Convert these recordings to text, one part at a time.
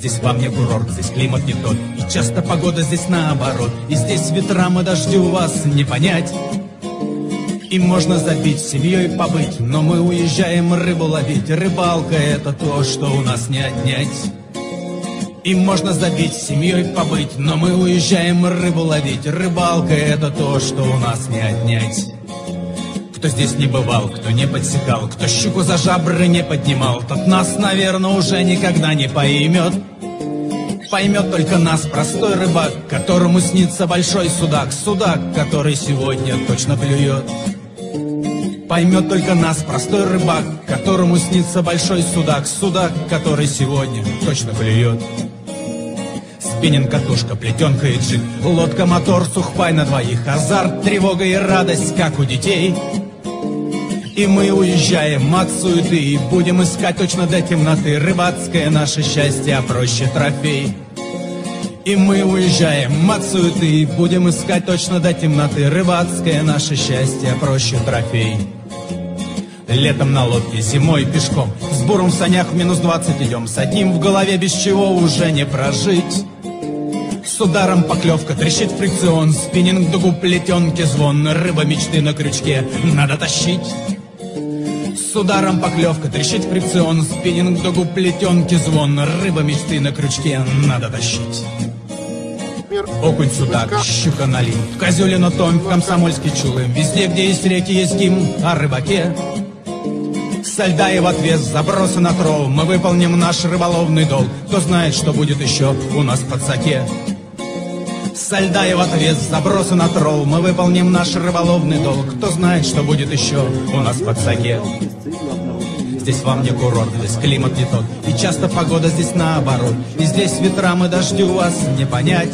Здесь вам не курорт, здесь климат не тот. И часто погода здесь наоборот. И здесь ветрам и дождю вас не понять. И можно забить семьей побыть Но мы уезжаем рыбу ловить. Рыбалка это то, что у нас не отнять. И можно забить семьей побыть Но мы уезжаем рыбу ловить. Рыбалка это то, что у нас не отнять кто здесь не бывал, кто не подсекал, кто щуку за жабры не поднимал, тот нас, наверное, уже никогда не поймет. Поймет только нас простой рыбак, которому снится большой судак, судак, который сегодня точно клюет. Поймет только нас простой рыбак, которому снится большой судак, судак, который сегодня точно клюет. Спиннинг, катушка, плетенка и джиг, лодка, мотор, сухпай на двоих, азарт, тревога и радость, как у детей — и мы уезжаем от суеты И будем искать точно до темноты. Рыбацкое наше счастье, а проще трофей. И мы уезжаем от суеты И будем искать точно до темноты. Рыбацкое наше счастье, а проще трофей. Летом на лодке, зимой пешком. С буром в санях в минус двадцать идем. С одним в голове, без чего уже не прожить. С ударом поклевка, трещит фрикцион. Спиннинг, дугу, плетенки, звон. Рыба мечты на крючке, надо тащить с ударом поклевка, трещит фрикцион, спиннинг, дугу, плетенки, звон, рыба мечты на крючке, надо тащить. Окунь, судак, щука, налим, козюлина, томь, комсомольский чулым, везде, где есть реки, есть гимн о рыбаке. Со льда и в ответ забросы на трол. Мы выполним наш рыболовный долг. Кто знает, что будет еще у нас под саке со льда и в ответ забросы на трол. Мы выполним наш рыболовный долг. Кто знает, что будет еще у нас под саке Здесь вам не курорт, здесь климат не тот. И часто погода здесь наоборот. И здесь ветрам и дождю вас не понять.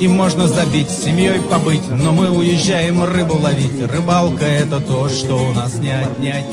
И можно забить, семьей побыть Но мы уезжаем рыбу ловить. Рыбалка это то, что у нас не отнять